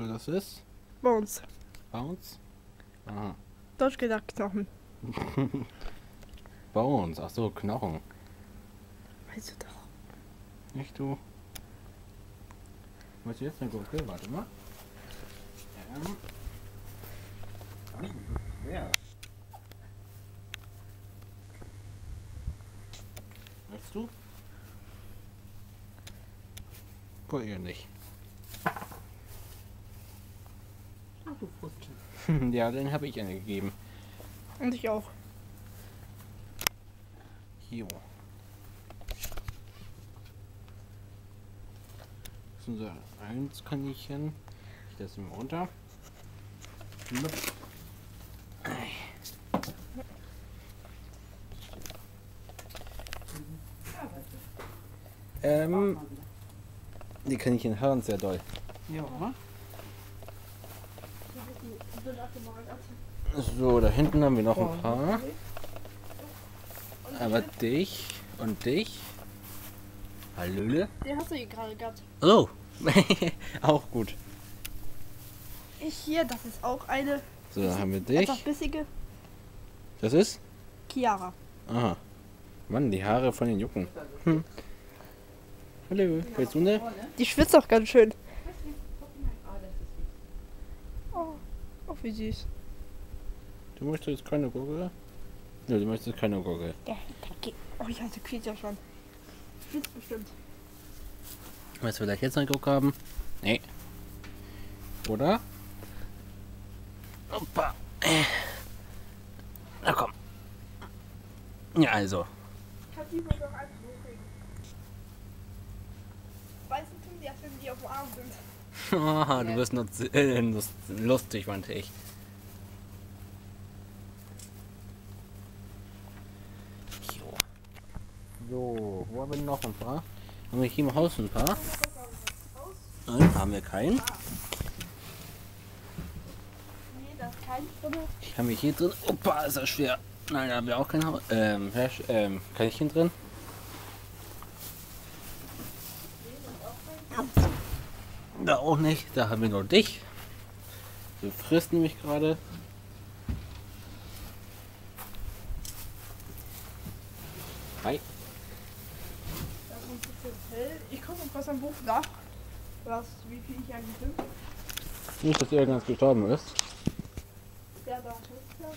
So, das ist Bones. Bounce. Aha. Deutsch gesagt Knochen. Bones. Ach so, Knochen. Weißt du doch. Nicht du. Was jetzt eine Gurke? Warte mal. Ähm. Ja. Weißt du? Wohl eher nicht. Ach du Frustchen. ja, den habe ich eine gegeben. Und ich auch. Jo. Das ist unser eins Kaninchen. Ich lasse ihn mal runter. Ähm, die Kaninchen hören sehr doll. Ja. So, da hinten haben wir noch ein paar. Aber dich und dich. Hallöle. Den hast du hier gerade gehabt. Oh, auch gut. Ich hier, das ist auch eine So, dann haben wir dich. etwas bissige Das ist? Chiara. Aha. Mann, die Haare von den Jucken. Hm. Hallo, willst du ne? Die schwitzt auch ganz schön. Oh, oh wie süß. Du möchtest keine Gurke? Ne, du möchtest keine Gurke. Ja, der geht. Oh, ich hatte quietscht ja schon. Schwitzt bestimmt. Weißt du, vielleicht jetzt eine Gurke haben? Nee. Oder? Opa. Na komm. Ja, also. Kann die wohl noch einfach hochkriegen. Weißt du, die auf dem Arm sind. Haha, du bist nur äh, lust- lustig, meinte ich. Jo. So, wo haben wir noch ein paar? Haben wir hier im Haus ein paar? Nein, haben wir keinen. Nee, da ist kein drin. Ich habe mich hier drin. Opa, ist das schwer. Nein, da haben wir auch kein Haus. Ähm, ähm, Kaninchen drin. Da auch nicht. Da haben wir nur dich. Du frisst nämlich gerade. Hi. Ich gucke kurz am Buch nach. Was, wie viel ich eigentlich bin. Nicht, dass irgendwas gestorben ist. Der da ist ja.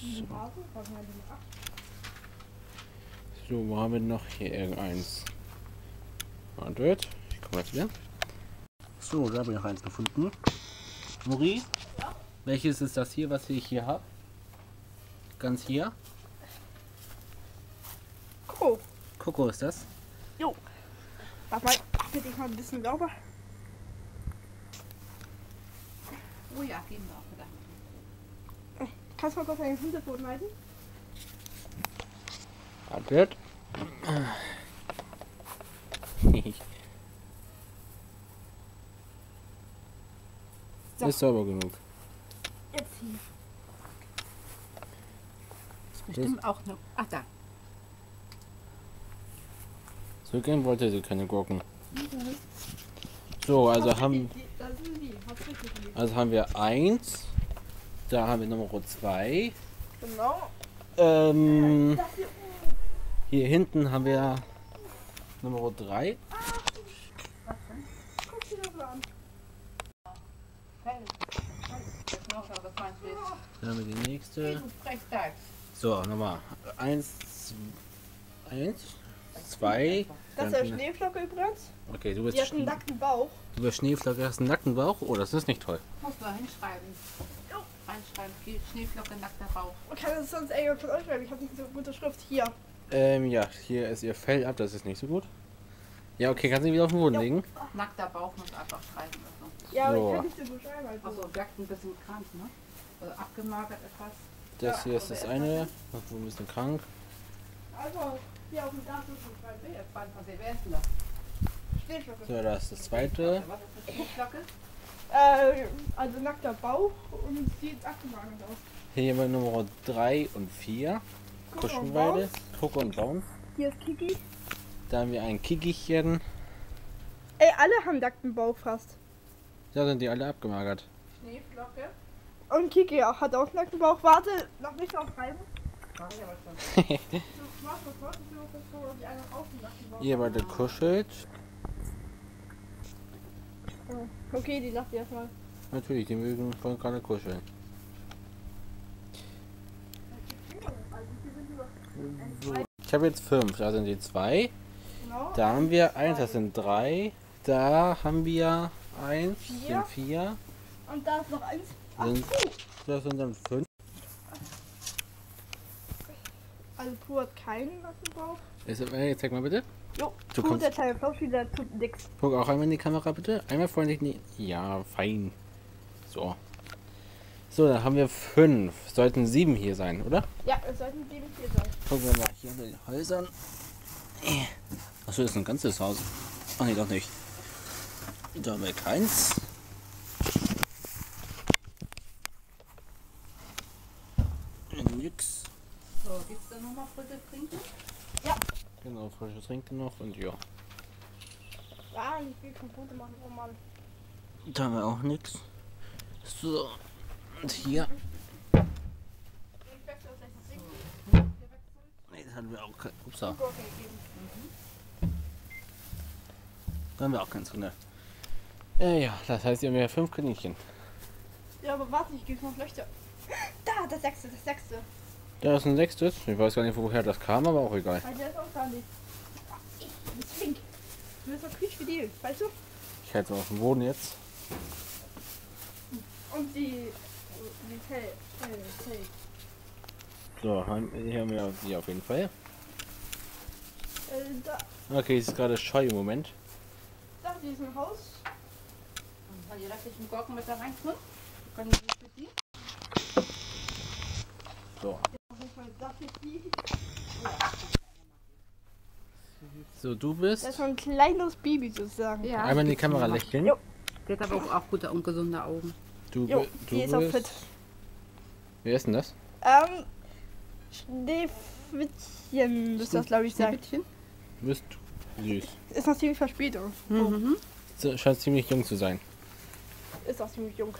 Die Hase, was haben wir acht? So, wo haben wir noch hier irgendeins? Wartet, ich komme jetzt wieder. So, da habe ich noch eins gefunden. Muri? Welches ist das hier, was ich hier habe? Ganz hier? Oh, Coco ist das? jo. Warte mal, bitte ich mal ein bisschen sauber. Oh ja, geben wir auch wieder. Kannst du mal kurz deinen Hintergrund halten? Wartet. So. Ist sauber genug. Jetzt hier. Ist bestimmt auch noch. Ach da. Zurückgehen wollte sie keine Gurken. So, also haben, also haben wir eins. Da haben wir Nummer zwei. Genau. Ähm, Das hier. hinten haben wir Nummer drei. Guck dir das mal an. Fell. Das noch, was meinst du jetzt? Dann haben wir die nächste. So, nochmal. Eins, eins, zwei. Das ist der Schneeflocke übrigens. Okay, du bist, Die hat einen nackten Bauch. du bist Schneeflocke, hast einen nackten Bauch. Oh, das ist nicht toll. Musst du mal hinschreiben. Reinschreiben. Schneeflocke, nackter Bauch. Man kann das sonst irgendjemand von euch. Ich habe nicht so gute Schrift. Hier. Ähm, ja, hier ist ihr Fell ab, das ist nicht so gut. Ja, okay, kannst du ihn wieder auf den Boden Jo. legen? Nackter Bauch muss einfach schreiben. Also. Ja, aber So. ich kann nicht so gut schreiben. Also. Also wirkt ein bisschen krank, ne? Also abgemagert etwas. Das Ja, hier ist das eine. Noch ein bisschen krank. Also, hier auf dem Dach ist ein ist Band? Also, wer ist denn das? So, das ist das zweite. Was ist das? Äh, also nackter Bauch und sieht abgemagert aus. Hier haben wir Nummer 3 und 4. Kuschenweide. Coco und Baum. Hier ist Kiki. Da haben wir ein Kikichen. Ey, alle haben nackten Bauch fast. Da sind die alle abgemagert. Schneeflocke. Und Kiki auch, hat auch nackten Bauch. Warte, noch nicht aufreiben. Ihr beide kuschelt. haben. Okay, die sagt erstmal. Natürlich, die mögen voll gerade kuscheln. So. Ich habe jetzt fünf, da sind die zwei. Genau. Da haben wir eins, das sind drei. Da haben wir eins, Vier. sind vier. Und da ist noch eins. Ach, Sind, puh. das sind dann fünf. Also Puh hat keinen nackten Bauch. Ist, äh, zeig mal bitte. Jo, Du Puh, kannst- der kleine Flauschie, der tut nix. Guck auch einmal in die Kamera bitte. Einmal freundlich. Ja, fein. So. So, dann haben wir fünf. Sollten sieben hier sein, oder? Ja, es sollten sieben vier sein. Gucken wir mal hier in den Häusern. Achso, das ist ein ganzes Haus. Ach nee, doch nicht. Da haben wir keins. Nix. So, gibt's da nochmal frische Trinken? Genau, frisches Trinken noch und ja. Ja, nicht viel kaputt machen, oh Mann. Da haben wir auch nix. So. Und hier. Das. Nee, das hatten wir auch kein. Upsa. Da haben wir auch keins drin. Ja, ja, das heißt, wir haben ja fünf Kaninchen. Ja, aber warte, ich gebe noch Löcher. Da, das sechste, das sechste. Da ist ein sechstes. Ich weiß gar nicht, woher das kam, aber auch egal. Weil der ist auch gar nicht. Ach, ich, du bist flink. Du bist so quietsch wie die, weißt du? Ich halte es auf dem Boden jetzt. Und die. So, haben- hier haben wir die auf jeden Fall. Okay, es ist gerade scheu im Moment. da, die ist im Haus. Und mal die restlichen Gurken mit da rein tun. Können die für die? So. Das ist die. So, du Das bist. ist so ein kleines Baby sozusagen. Ja. Einmal in die Kamera lächeln. Jo. Der hat aber auch, auch gute und gesunde Augen. Du, Jo, du die ist auch bist. fit. Wer ist denn das? Ähm, Schneewittchen müsste das, glaube ich, sein. Schneewittchen? Du bist süß. Ist noch ziemlich Verspätung. Mhm. So, Scheint ziemlich jung zu sein. Ist auch ziemlich jung.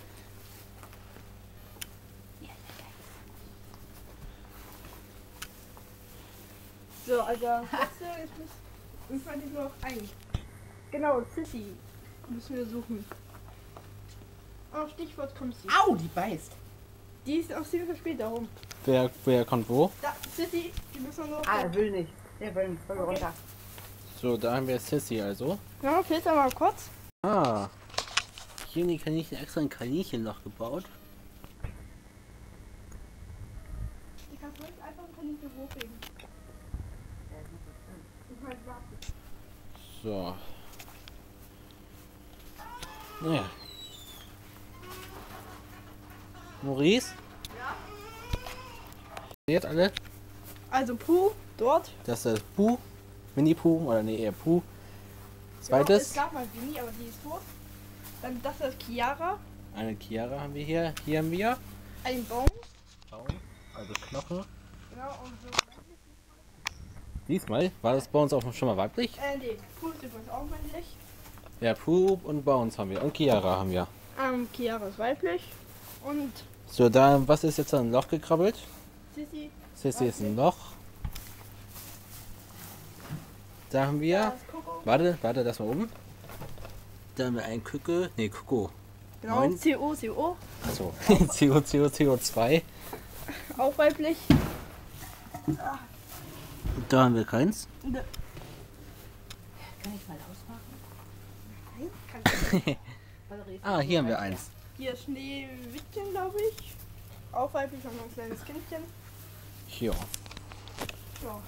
So, also, jetzt nur noch ein. Genau, Sissy. Müssen wir suchen. Oh, Stichwort kommt sie. Au, die beißt. Die ist auch ziemlich verspätet darum. Wer, wer kommt wo? Da, Sissy, die müssen wir noch. Ah, er will nicht. Der will nicht. Voll runter. So, da haben wir Sissy also. Ja, filter mal kurz. Ah. Hier in die Kaninchen extra ein Kaninchenloch gebaut. Die kannst du nicht einfach ein Kaninchen. Ich halt warten. So. Naja. Maurice? Ja? Jetzt alle? Also Puh, dort. Das ist das Puh. Mini-Puh. Oder nee, eher Puh. Ja, es Zweites. gab mal Winnie, aber die ist tot. Dann das ist Chiara. Eine Chiara haben wir hier. Hier haben wir. Ein Baum. Baum, Also Knochen. Genau, und so. Diesmal war das bei uns auch schon mal weiblich. Äh, nee, Puh ist übrigens auch männlich. Ja, Puh und Bounce haben wir. Und Chiara haben wir. Ähm, Chiara ist weiblich. Und So, da, was ist jetzt ein Loch gekrabbelt? Sissy. Sissy ist ein Loch. Da haben wir. Coco. Warte, warte, das mal oben. Da haben wir einen Kücke. Nee, Kucko. Genau, Neun. CO, CO. Achso. CO, CO, CO2. Auch weiblich. Da haben wir keins. Ne, Kann ich mal ausmachen? Nein, kann ich. Ist Ah, nicht hier haben wir eins. Hier ist Schneewittchen, glaube ich. Auch weiblich, wir ein kleines Kindchen. Ja. Ja.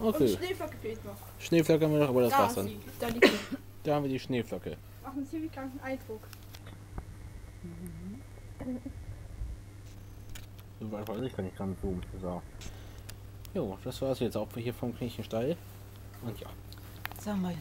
Und Okay. Schneeflocke fehlt noch. Schneeflocke haben wir noch, aber das da war's dann. sie. Da liegt sie. Da haben wir die Schneeflocke. Macht einen ziemlich kranken Eindruck. So weit weiß ich gar nicht dran zoomen. So. Jo, das war's jetzt auch hier vom Kirchenstall. Und ja. Sag mal,